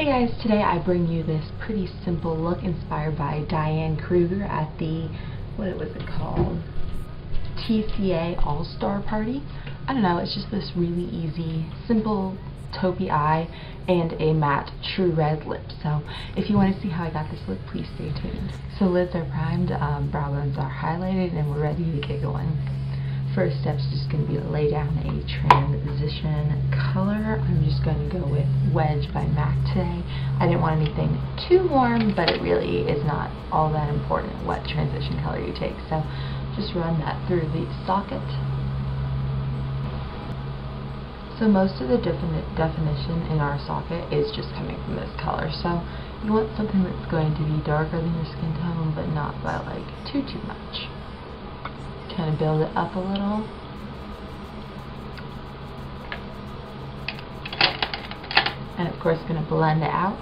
Hey guys, today I bring you this pretty simple look inspired by Diane Kruger at the, what was it called? TCA All-Star Party. I don't know, it's just this really easy, simple taupey eye and a matte true red lip. So if you want to see how I got this look, please stay tuned. So lids are primed, um, brow bones are highlighted, and we're ready to get going. First step is just going to be to lay down a transition color. I'm just going to go with Wedge by MAC today. I didn't want anything too warm, but it really is not all that important what transition color you take. So just run that through the socket. So most of the defini definition in our socket is just coming from this color. So you want something that's going to be darker than your skin tone, but not by like too, too much kind of build it up a little. And of course going to blend it out.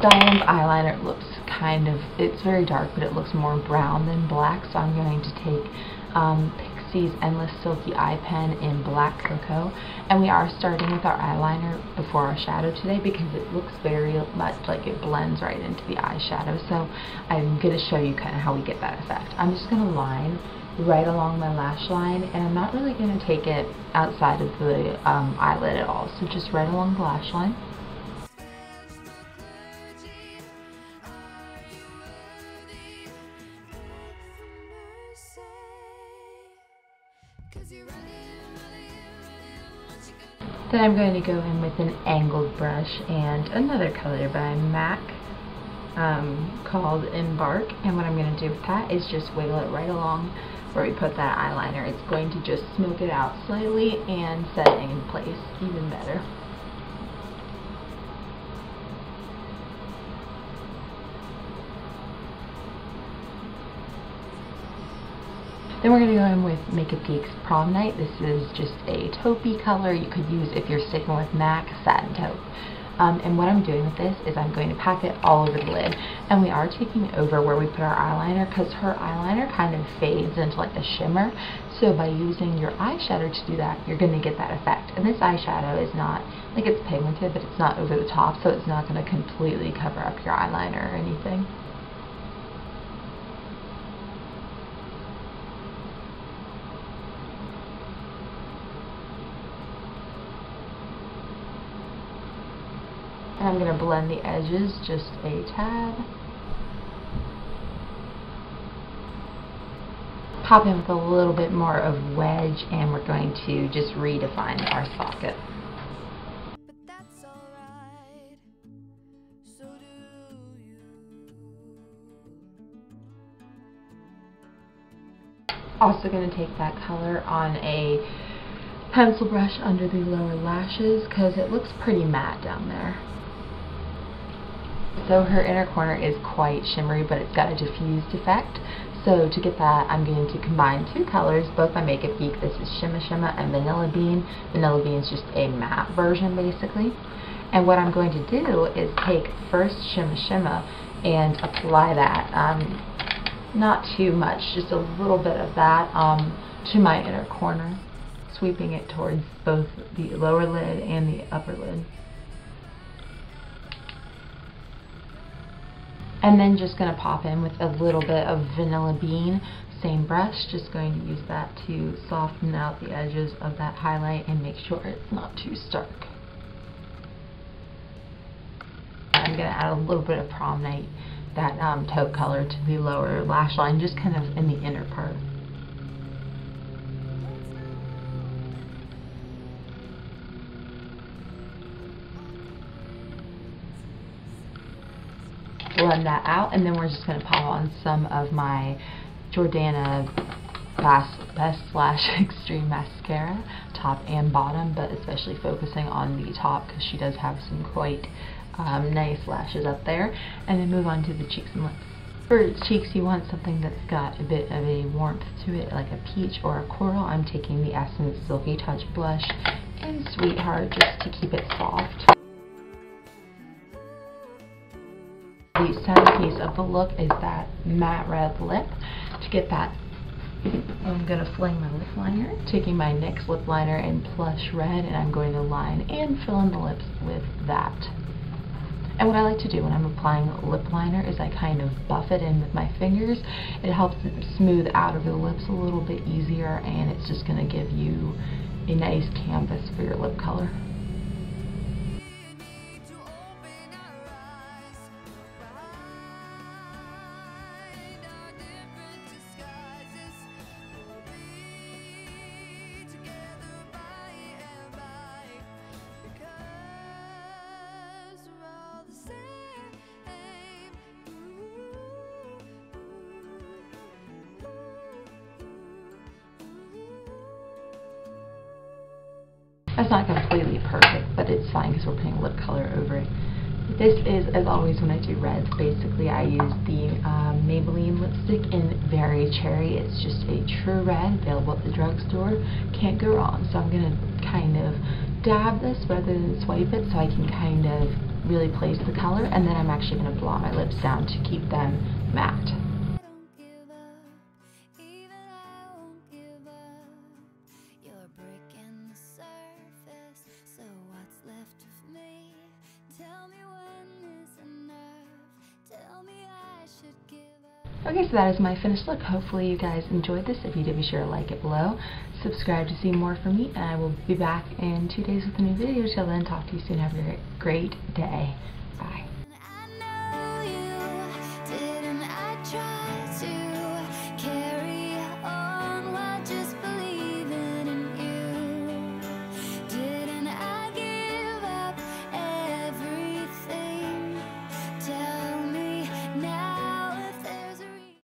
Diane's eyeliner looks kind of, it's very dark, but it looks more brown than black, so I'm going to take um, Pixi's Endless Silky Eye Pen in Black Cocoa. And we are starting with our eyeliner before our shadow today because it looks very much like it blends right into the eyeshadow. So I'm going to show you kind of how we get that effect. I'm just going to line right along my lash line and I'm not really going to take it outside of the um, eyelid at all. So just right along the lash line. Then I'm going to go in with an angled brush and another color by MAC um, called Embark. And what I'm going to do with that is just wiggle it right along where we put that eyeliner. It's going to just smoke it out slightly and set it in place even better. Then we're going to go in with Makeup Geek's Prom Night. This is just a taupey color you could use if you're sticking with MAC Satin Taupe. Um, and what I'm doing with this is I'm going to pack it all over the lid. And we are taking over where we put our eyeliner because her eyeliner kind of fades into like a shimmer. So by using your eyeshadow to do that, you're going to get that effect. And this eyeshadow is not, like it's pigmented, but it's not over the top, so it's not going to completely cover up your eyeliner or anything. And I'm going to blend the edges just a tad. Pop in with a little bit more of wedge and we're going to just redefine our socket. Also going to take that color on a pencil brush under the lower lashes because it looks pretty matte down there. So her inner corner is quite shimmery, but it's got a diffused effect. So to get that, I'm going to combine two colors, both by Makeup Geek. This is Shimma Shimma and Vanilla Bean. Vanilla Bean is just a matte version, basically. And what I'm going to do is take first Shimma Shimma and apply that. Um, not too much, just a little bit of that um, to my inner corner, sweeping it towards both the lower lid and the upper lid. And then just going to pop in with a little bit of vanilla bean. Same brush, just going to use that to soften out the edges of that highlight and make sure it's not too stark. I'm going to add a little bit of prom night, that um, taupe color to the lower lash line, just kind of in the inner part. Blend that out and then we're just going to pop on some of my Jordana Best, Best Lash Extreme Mascara, top and bottom, but especially focusing on the top because she does have some quite um, nice lashes up there. And then move on to the cheeks and lips. For cheeks, you want something that's got a bit of a warmth to it, like a peach or a coral. I'm taking the Essence Silky Touch Blush in Sweetheart just to keep it soft. The centerpiece of the look is that matte red lip. To get that. I'm going to fling my lip liner, taking my NYX lip liner in Plush Red, and I'm going to line and fill in the lips with that. And what I like to do when I'm applying lip liner is I kind of buff it in with my fingers. It helps smooth out over the lips a little bit easier and it's just going to give you a nice canvas for your lip color. That's not completely perfect, but it's fine because we're putting lip color over it. This is, as always, when I do reds, basically I use the um, Maybelline lipstick in Very Cherry. It's just a true red, available at the drugstore. Can't go wrong. So I'm going to kind of dab this rather than swipe it so I can kind of really place the color. And then I'm actually going to blot my lips down to keep them matte. Okay, so that is my finished look. Hopefully you guys enjoyed this. If you did, be sure to like it below. Subscribe to see more from me, and I will be back in two days with a new video. Till then, talk to you soon. Have a great day.